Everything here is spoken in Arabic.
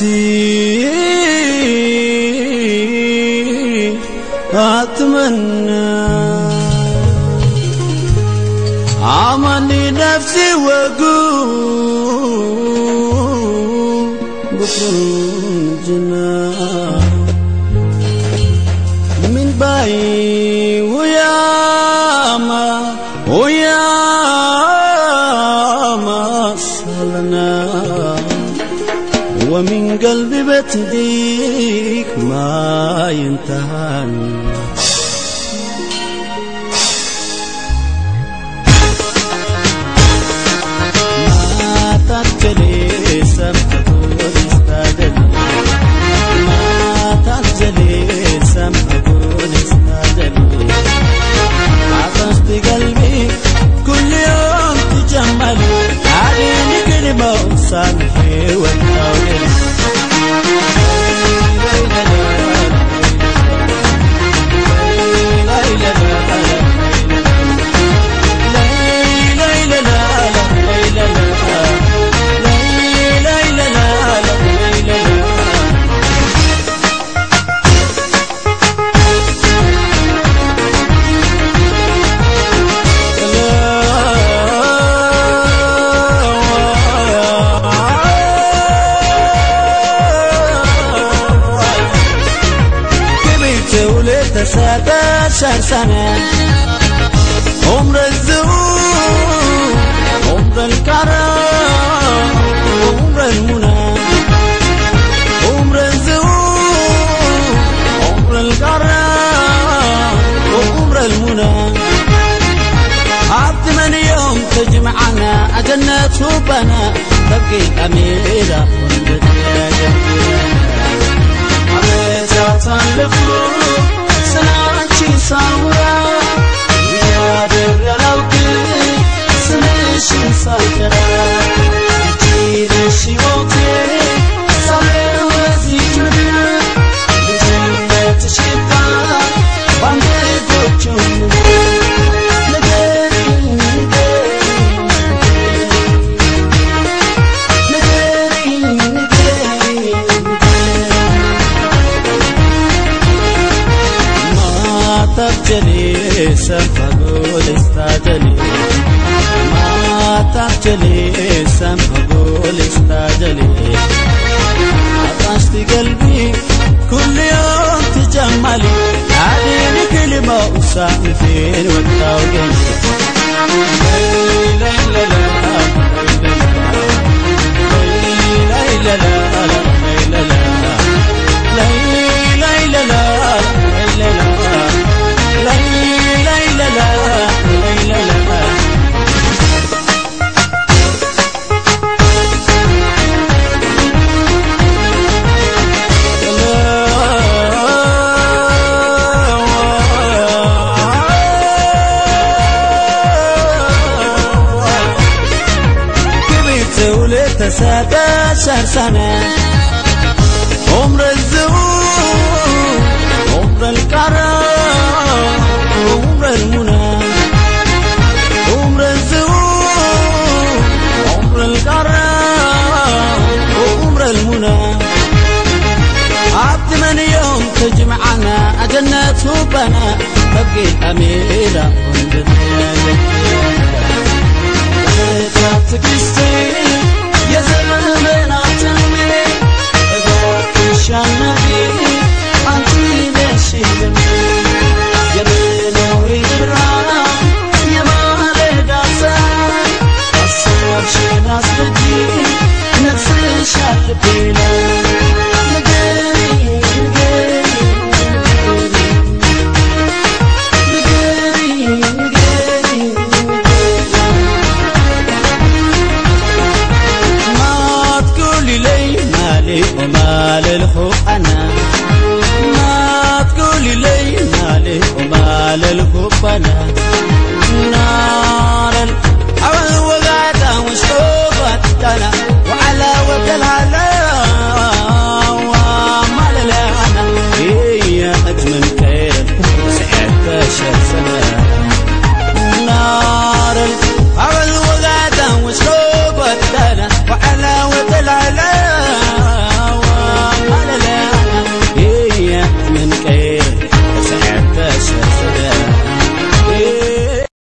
حبيبتي أتمنى. عملي نفسي وأقول بكون جنان من باي ومن قلبي بتديك ما ينتهى سرده سرسنه عمر الذوق عمر الكرم عمر المنى عمر الذوق عمر الكرم عمر المنى عبد من يوم تجمعنا أجنة حبنا تبقي أميرة من بداية عبيت أطلق Saura, we are the love, the تبتلي سنفقود استعجلي ما تبتلي سنفقود استعجلي عطشت قلبي كل يوم تجملي. عاديني كلمة وساعتين وانت وقلبي سبع سنة. عمر الذوق عمر الكرم عمر المنى. عمر الذوق عمر الكرم وعمر المنى. عبد من يوم تجمعنا أجنة وبنا تبقي أميرة تكستي يا مالي ومال الخوف أنا ما تقولي لي مالي ومال الخوف أنا